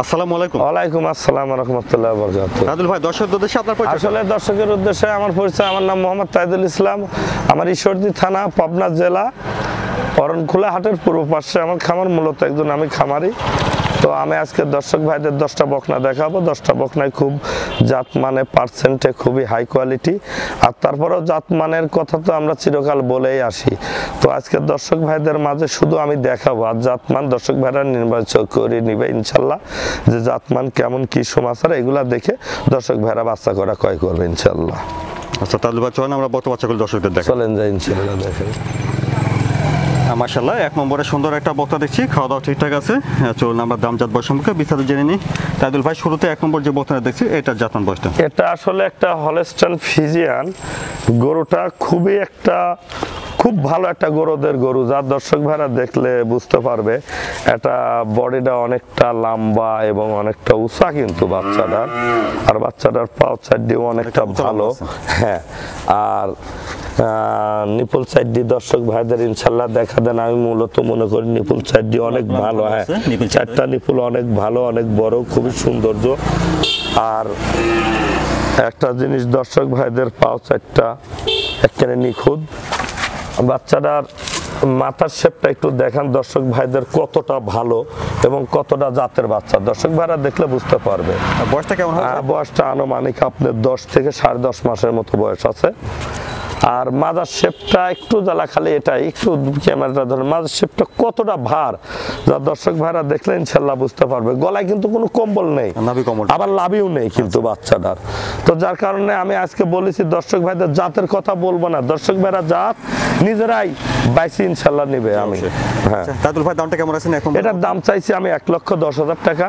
আসসালামু আলাইকুম। ওয়ালাইকুম আসসালাম রহমতুল্লাহ বরকাত রাজুল ভাই দর্শক উদ্দেশ্যে আপনার পরিচয় আসলে দর্শকের উদ্দেশ্যে আমার পরিচয় আমার নাম মোহাম্মদ তাইদুল ইসলাম। আমার ঈশ্বরদী থানা পাবনা জেলা অরণখোলা হাটের পূর্ব পাশে আমার খামার মূলত একজন আমি খামারি। তো আমি আজকে দর্শক ভাইদের দশটা বকনা দেখাবো। দশটা বকনায় খুব জাত মানে পার্সেন্টে খুবই হাই কোয়ালিটি আর তারপরেও জাত মানের কথা তো আমরা চিরকাল বলেই আসি। তো আজকে দর্শক ভাইদের মাঝে শুধু আমি দেখাবো আর জাতমান দর্শক ভাইরা নির্বাচন করে নিবে ইনশাল্লাহ যে জাতমান কেমন কি সমাচার এগুলা দেখে দর্শক ভাইরা বাচ্চা করা ক্রয় করবে ইনশাল্লাহ। আচ্ছা তাহলে চলেন আমরা বর্তমান বাচ্চাগুলো দর্শকদের দেখাই। চলেন যাই ইনশাল্লাহ দেখেন মার্শাল্লাহ এক নম্বরে সুন্দর একটা বক্তা দেখছি খাওয়া দাওয়া ঠিকঠাক আছে। হ্যাঁ, চলুন আমরা দাম জাত বয়স সম্পর্কে বিস্তারিত জেনে নিই। তাইদুল ভাই শুরুতে এক নম্বর যে বক্তাটা দেখছি এটা জাতন বয়সটা। এটা আসলে একটা হলেস্টান ফিজিয়ান। গরুটা খুবই একটা খুব ভালো একটা গরুদের গরু। যার দর্শক ভাইরা দেখলে বুঝতে পারবে এটা বডিটা অনেকটা লম্বা এবং অনেকটা উঁচা কিন্তু বাচ্চাটার। আর বাচ্চাটার পাও চারটিও অনেকটা ভালো। হ্যাঁ আর নিপুল সাইডটি দর্শক ভাইদের ইনশাল্লাহ দেখা দেন। আমি মূলত মনে করি নিপুল সাইডটি অনেক ভালো হ্যাঁ। চারটা নিপুল অনেক ভালো অনেক বড় খুবই সৌন্দর্য। আর একটা জিনিস দর্শক ভাইদের পাও চারটা এখানে নিখুঁত। বাচ্চাটার মাথার শেপটা একটু দেখান দর্শক ভাইদের কতটা ভালো এবং কতটা জাতের বাচ্চা। দর্শক ভাইরা দেখলে বুঝতে পারবে। আর বয়সটা কেমন বয়সটা আনুমানিক আপনার দশ থেকে সাড়ে দশ মাসের মতো বয়স আছে। আর মাদার শেপটা একটু জ্বালা খালি এটা একটু ক্যামেরাটা ধরেন মাদার শেপটা কতটা ভার? যা দর্শক ভাইরা দেখলে ইনশাল্লাহ বুঝতে পারবে। গলায় কিন্তু কোনো কম্বল নেই। আবার লাভিও নেই কিন্তু বাচ্চাটার। তো যার কারণে আমি আজকে বলেছি দর্শক ভাইদের জাতের কথা বলব না। দর্শক ভাইরা জাত নিজেরাই বাইসি ইনশাল্লাহ নিবে আমি। হ্যাঁ। তাইদুল ভাই দামটা কেমন আছেন এখন? এটার দাম চাইছি আমি এক লক্ষ দশ হাজার টাকা।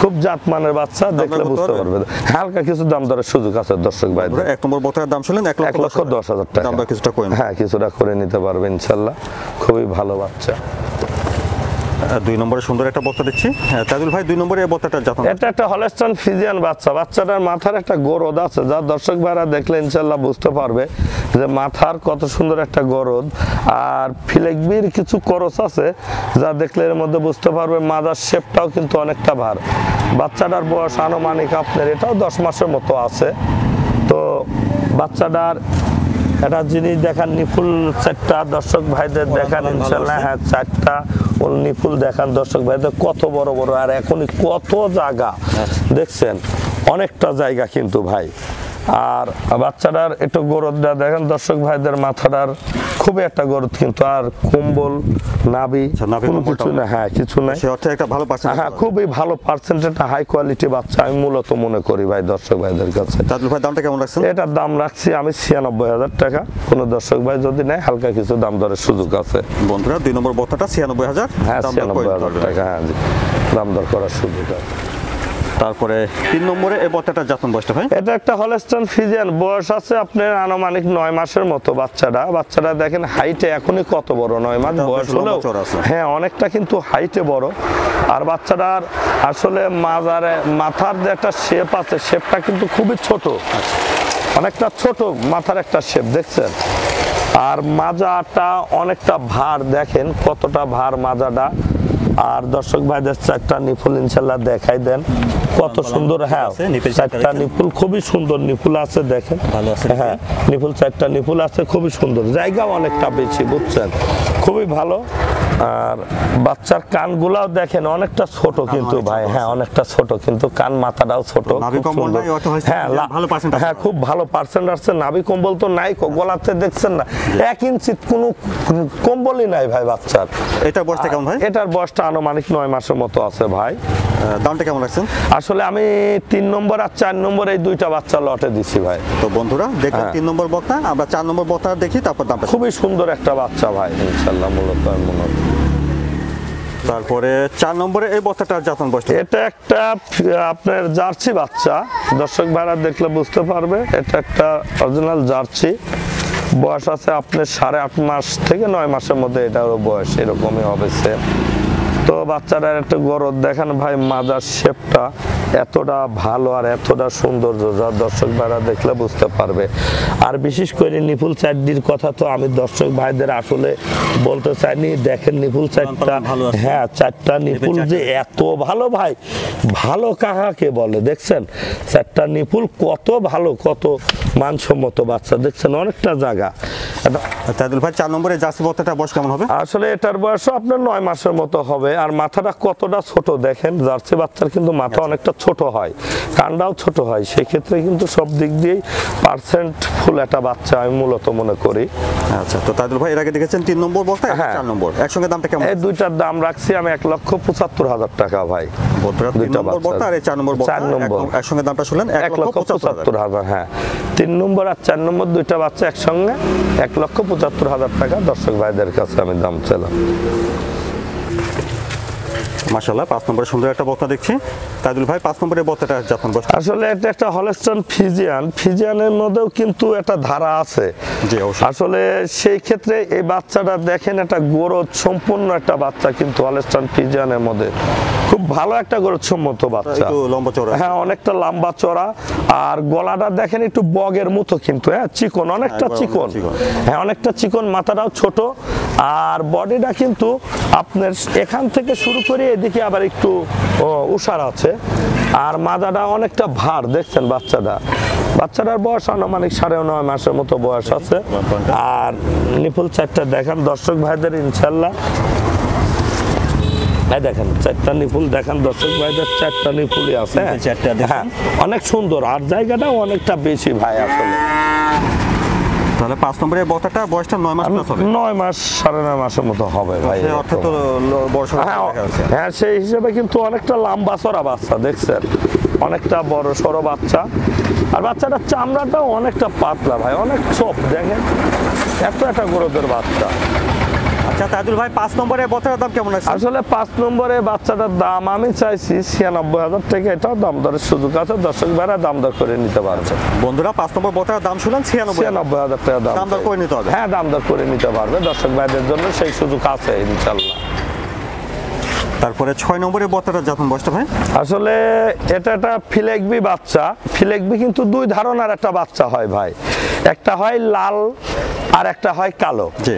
খুব জাত মানের বাচ্চা দেখলে বুঝতে? পারবে। হালকা কিছু দাম দরের সুযোগ আছে দর্শক ভাই। এক নম্বর বোতলের দাম শুনলেন এক লক্ষ দশ হাজার টাকা। দামটা কিছুটা হ্যাঁ কিছুটা করে নিতে পারবে ইনশাল্লাহ। খুবই ভালো বাচ্চা। দুই নম্বরে সুন্দর একটা বক্তা দিচ্ছি। তাইদুল ভাই দুই নম্বরে এই বক্তাটা জাতন এটা একটা হলেস্টান ফিজিয়ান বাচ্চা। বাচ্চাটার মাথার একটা গরদ আছে যা দর্শক ভাইরা দেখলে ইনশাল্লাহ বুঝতে পারবে যে মাথার কত সুন্দর একটা গরদ। আর ফিলেকবির কিছু করস আছে যা দেখলে এর মধ্যে বুঝতে পারবে মাদার শেপটাও কিন্তু অনেকটা ভার। বাচ্চাটার বয়স আনুমানিক আপনার এটাও দশ মাসের মতো আছে। তো বাচ্চাটার একটা জিনিস দেখান নিপুল চারটা দর্শক ভাইদের দেখান ইনশাল্লাহ হ্যাঁ চারটা। ওর ফুল দেখান দর্শক ভাইদের, কত বড় বড়, আর এখনই কত জায়গা, দেখছেন? অনেকটা জায়গা কিন্তু ভাই। আর বাচ্চাটার একটু গরদটা দেখেন দর্শক ভাইদের মাথাটার খুবই একটা গরদ কিন্তু আর কম্বল নাবি আচ্ছা, কোনো কিছু না। হ্যাঁ কিছু নাই। সে অর্থে একটা ভালো পার্সেন্ট হ্যাঁ খুবই ভালো পার্সেন্ট একটা হাই কোয়ালিটি বাচ্চা আমি মূলত মনে করি ভাই দর্শক ভাইদের কাছে। ভাই দামটা কেমন রাখছেন? এটার দাম রাখছি আমি ছিয়ানব্বই হাজার টাকা। কোনো দর্শক ভাই যদি নেয় হালকা কিছু দাম দরের সুযোগ আছে। বন্ধুরা দুই নম্বর বক্তাটা ছিয়ানব্বই হাজার হ্যাঁ ছিয়ানব্বই হাজার টাকা হ্যাঁ দাম দর করার সুযোগ আছে। তারপরে তিন নম্বরে এই বক্তাটা জাতন বয়সটা ভাই? এটা একটা হলেস্টন ফিজিয়ান। বয়স আছে আপনার আনুমানিক নয় মাসের মতো বাচ্চাটা। বাচ্চাটা দেখেন হাইটে এখনই কত বড়? নয় মাস বয়স হলেও। হ্যাঁ অনেকটা কিন্তু হাইটে বড়। আর বাচ্চাটার আসলে মাজারে মাথার যে একটা শেপ আছে শেপটা কিন্তু খুবই ছোট। অনেকটা ছোট মাথার একটা শেপ দেখছেন? আর মাজাটা অনেকটা ভার দেখেন কতটা ভার মাজাটা। আর দর্শক ভাইদের চারটা নিপুল ইনশাল্লাহ দেখাই দেন। কত সুন্দর হ্যাঁ চারটা নিপুল খুবই সুন্দর নিপুল আছে দেখেন। ভালো আছে হ্যাঁ নিপুল চারটা নিপুল আছে খুবই সুন্দর। জায়গা অনেকটা বেশি বুঝছেন? খুবই ভালো। আর বাচ্চার কানগুলাও দেখেন অনেকটা ছোট কিন্তু ভাই হ্যাঁ অনেকটা ছোট কিন্তু কান মাথাটাও ছোট হ্যাঁ। হ্যাঁ খুব ভালো পার্সেন্ট আসছে নাভি কম্বল তো নাই গলাতে দেখছেন না। এক ইঞ্চি কোনো কম্বলই নাই ভাই বাচ্চার। এটা বয়সটা কেমন ভাই? এটার বয়সটা আনুমানিক নয় মাসের মতো আছে ভাই। দামটা কেমন রাখছেন? আসলে আমি তিন নম্বর আর চার নম্বর এই দুইটা বাচ্চা লটে দিছি ভাই। তো বন্ধুরা দেখলাম হ্যাঁ। তিন নম্বর বক্তা আমরা চার নম্বর বক্তা দেখি তারপর দামটা খুবই সুন্দর একটা বাচ্চা ভাই ইনশাল্লাহ মূলত মনে। তারপরে চার নম্বরে এই বস্তাটার জাতন বস্তা এটা একটা, আপনার জার্সি বাচ্চা। দর্শক ভাইরা দেখলে বুঝতে পারবে, এটা একটা অরিজিনাল জার্সি। বয়স আছে আপনার সাড়ে আট মাস থেকে নয় মাসের মধ্যে এটারও বয়স এরকমই হবে সে তো বাচ্চাটার একটা গরদ দেখেন ভাই মাজার শেপটা এতটা ভালো আর এতটা সৌন্দর্য যা দর্শক ভাইরা দেখলে বুঝতে পারবে। আর বিশেষ করে নিপুল চাড্ডির কথা তো আমি দর্শক ভাইদের আসলে বলতে চাইনি। দেখেন নিপুল চারটা হ্যাঁ চারটা নিপুল যে এত ভালো ভাই ভালো কাহাকে বলে দেখছেন? চারটা নিপুল কত ভালো কত মানসম্মত বাচ্চা দেখছেন? অনেকটা জায়গা। তাইদুল ভাই চার নম্বরে জার্সি বক্তাটা বয়স কেমন হবে? আসলে এটার বয়স আপনার নয় মাসের মতো হবে। আর মাথাটা কতটা ছোট দেখেন জার্সি বাচ্চার কিন্তু মাথা অনেকটা ছোট হয় কান্ডাও ছোট হয় সেক্ষেত্রে কিন্তু সব দিক দিয়েই পার্সেন্ট ফুল একটা বাচ্চা আমি মূলত মনে করি। আচ্ছা তো তাইদুল ভাই এর আগে দেখেছেন তিন নম্বর বক্তা হ্যাঁ। চার নম্বর। একসঙ্গে দামটা কেমন এই দুইটার দাম রাখছি আমি এক লক্ষ পঁচাত্তর হাজার টাকা ভাই। দুইটা। বক্তা আর এই চার নম্বর চার নম্বর। এক- একসঙ্গে দামটা শুনলেন এক লক্ষ পঁচাত্তর হাজার। হ্যাঁ। তিন নম্বর আর চার নম্বর দুইটা বাচ্চা একসঙ্গে এক লক্ষ পঁচাত্তর হাজার টাকা। দর্শক ভাইদের কাছে আমি দাম ছিলাম মাশাল্লাহ পাঁচ নম্বরে সুন্দর একটা বক্তা দেখছি। তাইদুল ভাই পাঁচ নম্বরের বক্তাটা যখন বয়স আসলে এটা একটা হলেস্টন ফিজিয়ান। ফিজিয়ানের মধ্যেও কিন্তু একটা ধারা আছে। জি আসলে সেই ক্ষেত্রে এই বাচ্চাটা দেখেন একটা গৌরব সম্পূর্ণ একটা বাচ্চা কিন্তু হলেস্টন ফিজিয়ানের মধ্যে। খুব ভালো একটা গরদ সম্মত বাচ্চা। একটু লম্বা চওড়া হ্যাঁ অনেকটা লম্বা চড়া আর গলাটা দেখেন একটু বগের মতো কিন্তু হ্যাঁ চিকন অনেকটা চিকন। চিকন। হ্যাঁ অনেকটা চিকন মাথাটাও ছোট। আর বডিটা কিন্তু আপনার এখান থেকে শুরু করে এদিকে আবার একটু উষার আছে। আর মাজাটা অনেকটা ভার দেখছেন বাচ্চাটা? বাচ্চাটার বয়স আনুমানিক সাড়ে নয় মাসের মতো বয়স আছে। আর নিপুল চারটা দেখেন দর্শক ভাইদের ইনশাল্লাহ। এই দেখেন চারটা নিপুল দেখেন দর্শক ভাইদের চারটা নিপুলই আছে হ্যাঁ। চারটা হ্যাঁ? অনেক সুন্দর আর জায়গাটাও অনেকটা বেশি ভাই আসলে। তাহলে পাঁচ নম্বরের বয়সটা নয় মাস প্লাস হবে? নয় মাস সাড়ে নয় মাসের মতো হবে ভাই সে অর্থে তো হ্যাঁ। হ্যাঁ সেই হিসেবে কিন্তু অনেকটা লম্বা চড়া বাচ্চা দেখছেন? অনেকটা বড় সড়ো বাচ্চা। আর বাচ্চাটার চামড়াটাও অনেকটা পাতলা ভাই অনেক চোপ দেখেন? এত একটা গরুদের বাচ্চা। আচ্ছা তাজুল ভাই পাঁচ নম্বরের বক্তার দাম কেমন আছে? আসলে পাঁচ নম্বরে বাচ্চাটার দাম আমি চাইছি ছিয়ানব্বই হাজার টাকা। এটাও দাম দরের সুযোগ আছে দর্শক ভাইরা দাম দর করে নিতে পারছে বন্ধুরা পাঁচ নম্বর বক্তার দাম শুনলেন ছিয়ানব্বই ছিয়ানব্বই হাজার টাকা দাম দাম দর করে নিতে হবে। হ্যাঁ দাম দর করে নিতে পারবে দর্শক ভাইদের জন্য সেই সুযোগ আছে ইনশাল্লাহ তারপরে ছয় নম্বরের বক্তাটা যখন বয়সটা ভাই। আসলে এটা একটা ফিলেকবি বাচ্চা। ফিলেকবি কিন্তু দুই ধারণার একটা বাচ্চা হয় ভাই। একটা হয় লাল আর একটা হয় কালো। জি।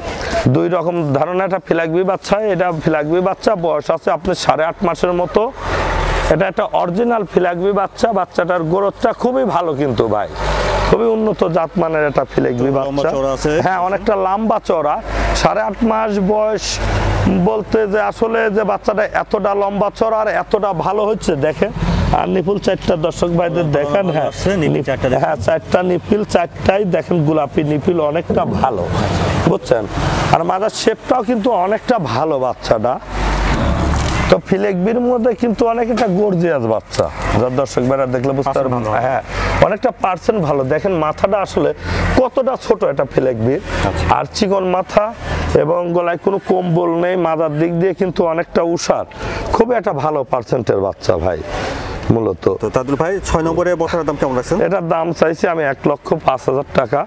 দুই রকম ধারণা একটা ফিলাকবি বাচ্চা এটা ফিলাকবি বাচ্চা বয়স আছে আপনার সাড়ে আট মাসের মতো। এটা একটা অরিজিনাল ফিলাকবি বাচ্চা বাচ্চাটার গ্রোথটা খুবই ভালো কিন্তু ভাই। খুবই উন্নত জাতমানের একটা ফিলাকবি বাচ্চা। হ্যাঁ অনেকটা লম্বা চড়া সাড়ে আট মাস বয়স বলতে যে আসলে যে বাচ্চাটা এতটা লম্বা চড়া আর এতটা ভালো হচ্ছে দেখেন। আর নিপুল চারটা দর্শক ভাইদের দেখেন হ্যাঁ। হ্যাঁ চারটা নিপিল চারটাই দেখেন গোলাপি নিপিল অনেকটা ভালো বুঝছেন? আর মাদার শেপটাও কিন্তু অনেকটা ভালো বাচ্চাটা। তো ফিলেকবির মধ্যে কিন্তু অনেক একটা গর্জিয়াস বাচ্চা। যার দর্শক বেড়া দেখলে বুঝতে পারবেন। হ্যাঁ অনেকটা পার্সেন্ট ভালো। দেখেন মাথাটা আসলে কতটা ছোট একটা ফিলেকবির আর চিকন মাথা এবং গলায় কোনো কম্বল নেই মাথার দিক দিয়ে কিন্তু অনেকটা উষার খুবই একটা ভালো পার্সেন্টের বাচ্চা ভাই মূলত। তো তাজুল ভাই ছয় নম্বরে বক্তার দাম কেমন রাখছেন? এটার দাম চাইছি আমি এক লক্ষ পাঁচ হাজার টাকা।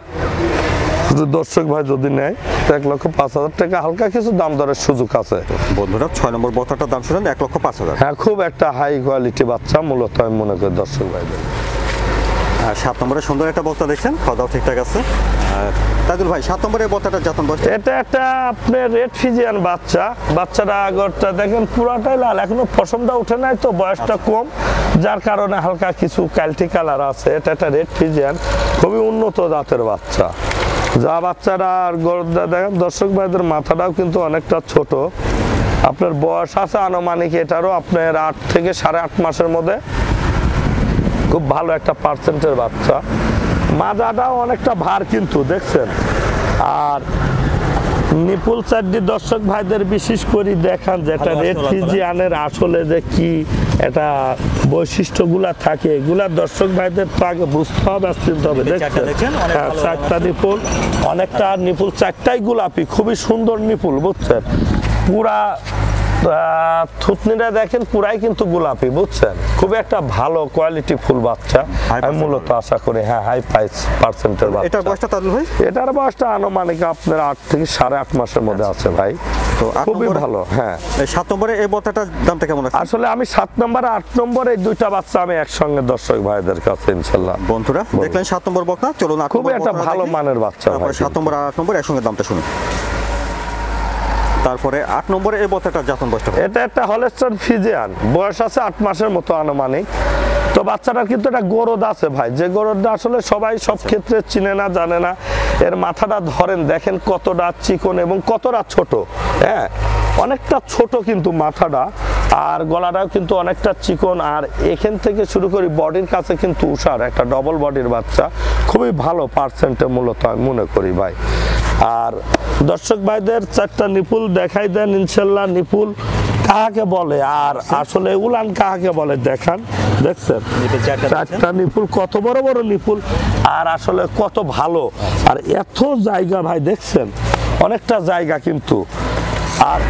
শুধু দর্শক ভাই যদি নেয় তো এক লক্ষ পাঁচ হাজার টাকা হালকা কিছু দাম দরের সুযোগ আছে। বন্ধুরা ছয় নম্বর বক্তাটার দাম শুনলেন এক লক্ষ পাঁচ হাজার। হ্যাঁ খুব একটা হাই কোয়ালিটি বাচ্চা মূলত আমি মনে করি দর্শক ভাইদের। আর সাত নম্বরে সুন্দর একটা বক্তা দেখছেন খাওয়া দাওয়া ঠিকঠাক আছে। আর তাজুল ভাই সাত নম্বরের বক্তাটা যখন বয়স? এটা একটা আপনার রেড ফিজিয়ান বাচ্চা। বাচ্চাটা আগরটা দেখেন পুরাটাই লাল এখনও পশমটা উঠে নাই তো বয়সটা কম। যার কারণে হালকা কিছু কালটি কালার আছে। এটা একটা রেড ফিজিয়ান খুবই উন্নত জাতের বাচ্চা। যা বাচ্চারা আর গরদা দেখেন দর্শক ভাইদের মাথাটাও কিন্তু অনেকটা ছোট। আপনার বয়স আছে আনুমানিক এটারও আপনার আট থেকে সাড়ে আট মাসের মধ্যে খুব ভালো একটা পার্সেন্টের বাচ্চা। মাজাটাও অনেকটা ভার কিন্তু দেখছেন? আর নিপুল চাড্ডি দর্শক ভাইদের বিশেষ করে দেখান যে আছে ফিজিয়ানের আসলে যে কি একটা বৈশিষ্ট্যগুলা থাকে। এগুলা দর্শক ভাইদের তো আগে বুঝতে হবে আর চিনতে হবে। চারটা দেখছেন দেখছেন? হ্যাঁ, চারটা নিপুল অনেকটা নিপুল চারটাই গোলাপি খুবই সুন্দর নিপুল বুঝছেন? পুরা থুতনিটা দেখেন পুরাই কিন্তু গোলাপি বুঝছেন? খুবই একটা ভালো কোয়ালিটি ফুল বাচ্চা। আমি মূলত আশা করি হ্যাঁ হাই প্রাইস পার্সেন্টের এটার বাচ্চা বয়সটা তাজুল ভাই? এটার বয়সটা আনুমানিক আপনার আট থেকে সাড়ে আট মাসের মধ্যে আছে ভাই। তো খুবই ভালো হ্যাঁ। এই সাত নম্বরে এই বক্তাটার দামটা কেমন আছে? আসলে আমি সাত নম্বর আট নম্বর এই দুইটা বাচ্চা আমি একসঙ্গে দর্শক ভাইদের কাছে ইনশাল্লাহ। বন্ধুরা দেখলেন সাত নম্বর বক্তা চলুন খুবই একটা ভালো মানের বাচ্চা সাত নম্বর আর আট নম্বর একসঙ্গে দামটা শুনুন। তারপরে আট নম্বরে এই বক্তাটার জাতন বয়সটা? এটা একটা হলেস্টার ফিজিয়ান। বয়স আছে আট মাসের মতো আনুমানিক। তো বাচ্চাটার কিন্তু একটা গরদ আছে ভাই। যে গরদটা আসলে সবাই সব ক্ষেত্রে চিনে না, জানে না। এর মাথাটা ধরেন, দেখেন কতটা চিকন এবং কতটা ছোট। হ্যাঁ অনেকটা ছোট কিন্তু মাথাটা। আর গলাটাও কিন্তু অনেকটা চিকন। আর এখান থেকে শুরু করি বডির কাছে কিন্তু উষার একটা ডবল বডির বাচ্চা। খুবই ভালো পার্সেন্টে মূলত আমি মনে করি ভাই। আর দর্শক ভাইদের চারটা নিপুল দেখাই দেন ইনশাল্লাহ। নিপুল কাহাকে বলে? আর আসলে উলান কাহাকে বলে? দেখান দেখছেন? চারটা নিপুল কত বড় বড় নিপুল। আর আসলে কত ভালো। আর এত জায়গা ভাই দেখছেন? অনেকটা জায়গা কিন্তু। আর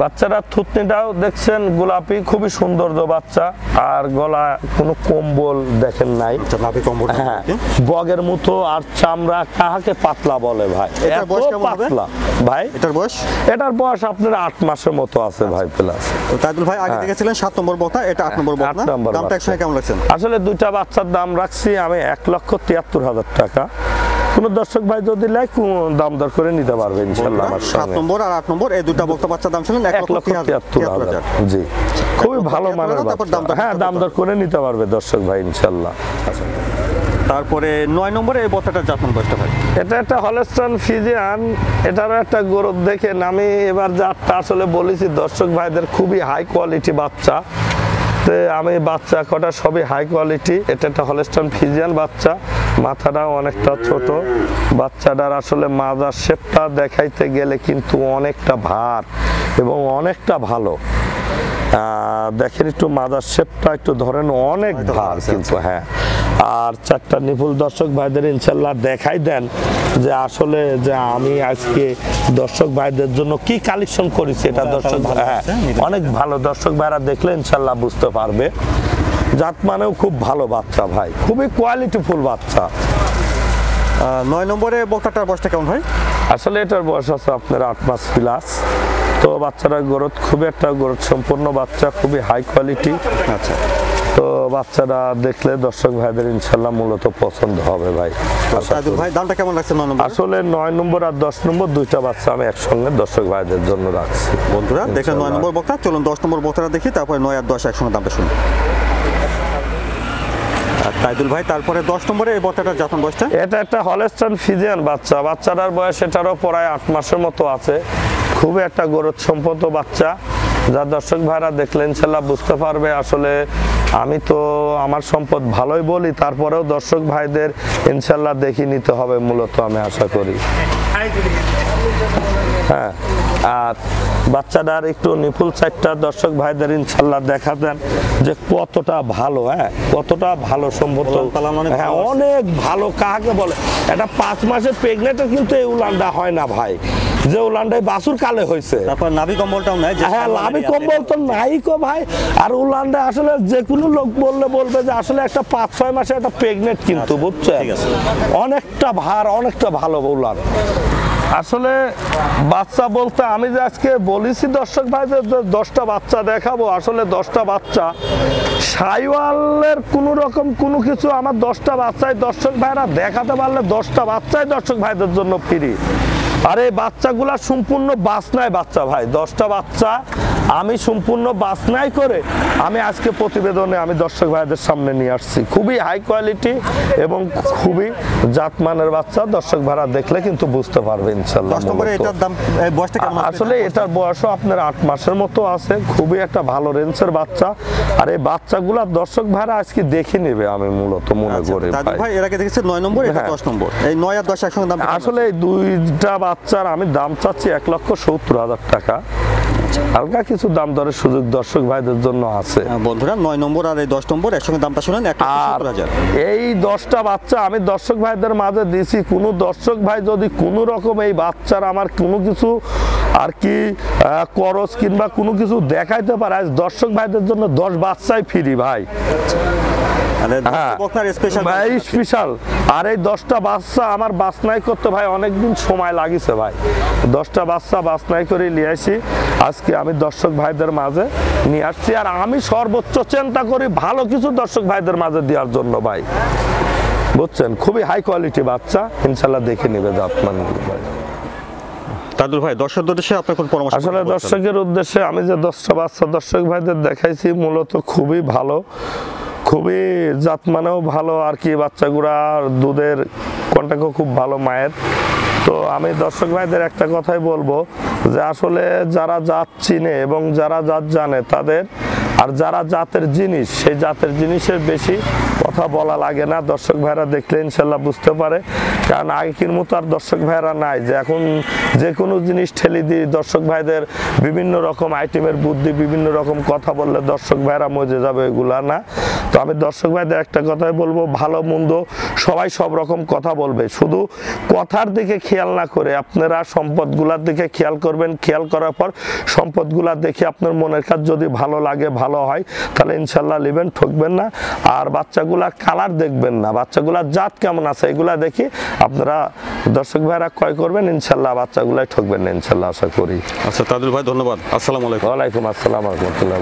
বাচ্চারা থুতনিটাও দেখছেন গোলাপি খুবই সুন্দর বাচ্চা। আর গলা কোনো কম্বল দেখেন নাই। আচ্ছা, কম্বলটা হ্যাঁ বগের মতো আর চামড়া কাহাকে পাতলা বলে ভাই? এত পাতলা। ভাই এটার বয়স? এটার বয়স আপনার আট মাসের মতো আছে ভাই প্লাস তাইদুল ভাই আগে দেখেছিলেন সাত নম্বর বক্তা এটা আট নম্বর হ্যাঁ, নম্বর দামটা একসঙ্গে কেমন আসলে দুইটা বাচ্চার দাম রাখছি আমি এক লক্ষ তিয়াত্তর হাজার টাকা। কোন দর্শক ভাই যদি লাই দাম দর করে নিতে পারবে ইনশাল্লাহ আমার সাত নম্বর আর আট নম্বর এই দুটো বক্তা বাচ্চা দাম শুনলেন এক লক্ষ তিয়াত্তর হাজার। জি। খুবই ভালো মানের হ্যাঁ দাম দর করে নিতে পারবে দর্শক ভাই ইনশাল্লাহ তারপরে নয় নম্বরে এই বক্তাটার জাতন বয়সটা ভাই। এটা একটা হলস্টন ফিজিয়ান এটারও একটা গরব দেখেন আমি এবার যারটা আসলে বলেছি দর্শক ভাইদের খুবই হাই কোয়ালিটি বাচ্চা। তো আমি বাচ্চা কটা সবই হাই কোয়ালিটি এটা একটা হলস্টন ফিজিয়ান বাচ্চা। মাথাটাও অনেকটা ছোট। বাচ্চাটার আসলে মাজার শেপটা দেখাইতে গেলে কিন্তু অনেকটা ভার এবং অনেকটা ভালো। দেখেন একটু মাদার শেপটা একটু ধরেন অনেক ভার কিন্তু হ্যাঁ। আর চারটা নিপুল দর্শক ভাইদের ইনশাল্লাহ দেখাই দেন যে আসলে যে আমি আজকে দর্শক ভাইদের জন্য কি কালেকশন করেছি এটা দর্শক হ্যাঁ অনেক ভালো দর্শক ভাইরা দেখলে ইনশাল্লাহ বুঝতে পারবে। জাত মানেও খুব ভালো বাচ্চা ভাই খুবই কোয়ালিটিফুল বাচ্চা। নয় নম্বরে বক্তাটার বয়সটা কেমন ভাই? আসলে এটার বয়স আছে আপনার আট মাস প্লাস তো বাচ্চাটার গ্রোথ খুব একটা গ্রোথ সম্পূর্ণ বাচ্চা খুবই হাই কোয়ালিটি আচ্ছা। তো বাচ্চারা দেখলে দর্শক ভাইদের ইনশাল্লাহ মূলত পছন্দ হবে ভাই। আশা ভাই দামটা কেমন লাগছে নয় নম্বর? আসলে নয় নম্বর আর দশ নম্বর দুইটা বাচ্চা আমি একসঙ্গে দর্শক ভাইদের জন্য রাখছি। বন্ধুরা দেখলেন নয় নম্বর বক্তা চলুন দশ নম্বর বক্তাটা দেখি তারপরে নয় আর দশ একসঙ্গে দামটা শুনি তাইদুল ভাই, তারপরে দশ নম্বরে এই বক্তাটার জাতন বয়সটা? এটা একটা হলেস্টন ফিজিয়ান বাচ্চা। বাচ্চাটার বয়স এটারও প্রায় আট মাসের মতো আছে। খুবই একটা গরজ সম্পন্ন বাচ্চা। যা দর্শক ভাইরা দেখলে ইনশাল্লাহ বুঝতে পারবে। আসলে আমি তো আমার সম্পদ ভালোই বলি, তারপরেও দর্শক ভাইদের ইনশাল্লাহ দেখি নিতে হবে, মূলত আমি আশা করি। হ্যাঁ আর বাচ্চাটার একটু নিপুল চারটা দর্শক ভাইদের ইনশাল্লাহ দেখা দেন যে কতটা ভালো হ্যাঁ? কতটা ভালো সম্ভবত। অনেক হ্যাঁ অনেক ভালো। কাকে বলে? এটা পাঁচ মাসের প্রেগনেন্টে কিন্তু এই উলানটা হয় না ভাই। যে উলানটাই বাসুর কালে হয়েছে। তারপর নাভি কম্বলটাও নাই হ্যাঁ লাভি কম্বল তো নাই কো ভাই। আর উলানটা আসলে যে কোনো লোক বললে বলবে যে আসলে একটা পাঁচ ছয় মাসে একটা প্রেগনেন্ট কিন্তু বুঝছ ঠিক অনেকটা ভার অনেকটা ভালো উলান। আসলে বাচ্চা বলতে আমি যে আজকে বলেছি দর্শক ভাই যে দশটা বাচ্চা দেখাবো, আসলে দশটা বাচ্চা, সাইওয়ালের কোনো রকম কোনো কিছু আমার দশটা বাচ্চায় দর্শক ভাইরা দেখাতে পারলে দশটা বাচ্চায় দর্শক ভাইদের জন্য ফ্রি। আর এই বাচ্চাগুলা সম্পূর্ণ বাসনায় বাচ্চা ভাই, দশটা বাচ্চা আমি সম্পূর্ণ বাসনাই করে আমি আজকে প্রতিবেদনে আমি দর্শক ভাইদের সামনে নিয়ে আসছি। খুবই হাই কোয়ালিটি এবং খুবই জাতমানের বাচ্চা। দর্শক ভাড়া দেখলে কিন্তু বুঝতে পারবে ইনশাল্লাহ? আসলে এটার বয়সও আপনার আট মাসের মতো আছে। খুবই একটা ভালো রেঞ্জের বাচ্চা। আর এই বাচ্চাগুলা দর্শক ভাড়া আজকে দেখে নেবে আমি মূলত মনে আচ্ছা, করি ভাই। ভাই এর আগে দেখেছি নয় নম্বর এটা হ্যাঁ। দশ নম্বর। এই নয় আর দশ একসঙ্গে দাম আসলে এই দুইটা বাচ্চার আমি দাম চাচ্ছি এক লক্ষ সত্তর হাজার টাকা। হালকা কিছু দাম দরের সুযোগ দর্শক ভাইদের জন্য আছে। বন্ধুরা নয় নম্বর আর এই দশ নম্বর একসঙ্গে দামটা শুনেন এক হাজার এই দশটা বাচ্চা আমি দর্শক ভাইদের মাঝে দিছি। কোনো দর্শক ভাই যদি কোনো রকম এই বাচ্চার আমার কোনো কিছু আর কি করস কিংবা কোনো কিছু দেখাইতে পারে আজ দর্শক ভাইদের জন্য দশ বাচ্চাই ফিরি ভাই মানে হ্যাঁ বকনার স্পেশাল ভাই স্পেশাল আর এই দশটা বাচ্চা আমার বাসনাই করতে ভাই অনেকদিন সময় লাগিছে ভাই। দশটা বাচ্চা বাসনাই করে নিয়ে আসি। আজকে আমি দর্শক ভাইদের মাঝে নিয়ে আসছি। আর আমি সর্বোচ্চ চিন্তা করি ভালো কিছু দর্শক ভাইদের মাঝে দেওয়ার জন্য ভাই। বুঝছেন? খুবই হাই কোয়ালিটি বাচ্চা। ইনশাল্লাহ দেখে নেবে ভাই। তাদুল ভাই উদ্দেশ্যে আপনার কোন পরামর্শ আসলে দর্শকের উদ্দেশ্যে আমি যে দশটা বাচ্চা দর্শক ভাইদের দেখাইছি মূলত খুবই ভালো। খুবই জাত মানেও ভালো, আর কি বাচ্চাগুড়ার দুধের কন্টাক্টও খুব ভালো মায়ের। তো আমি দর্শক ভাইদের একটা কথাই বলব যে আসলে যারা জাত চিনে এবং যারা জাত জানে তাদের, আর যারা জাতের জিনিস, সেই জাতের জিনিসের বেশি কথা বলা লাগে না। দর্শক ভাইরা দেখলে ইনশাল্লাহ বুঝতে পারে। কারণ আগের মতো আর দর্শক ভাইরা নাই যে এখন যে কোনো জিনিস ঠেলি দিই দর্শক ভাইদের বিভিন্ন রকম আইটেমের বুদ্ধি, বিভিন্ন রকম কথা বললে দর্শক ভাইরা মজে যাবে এগুলা না। তো আমি দর্শক ভাইদের একটা কথাই বলব, ভালো, মন্দ সবাই সব রকম কথা বলবে। শুধু কথার দিকে খেয়াল না করে আপনারা সম্পদগুলার দিকে খেয়াল করবেন। খেয়াল করার পর সম্পদগুলা দেখে আপনার মনের কাজ যদি ভালো লাগে, ভালো হয়, তাহলে ইনশাল্লাহ নেবেন, ঠকবেন না। আর বাচ্চাগুলার কালার দেখবেন না। বাচ্চাগুলার জাত কেমন আছে এগুলা দেখি আপনারা দর্শক ভাইরা ক্রয় করবেন ইনশাল্লাহ বাচ্চাগুলাই ঠকবেন না ইনশাল্লাহ আশা করি। আচ্ছা তাদের ভাই ধন্যবাদ। আসসালামু আলাইকুম। ওয়ালাইকুম আসসালাম রহমতুল্লাহ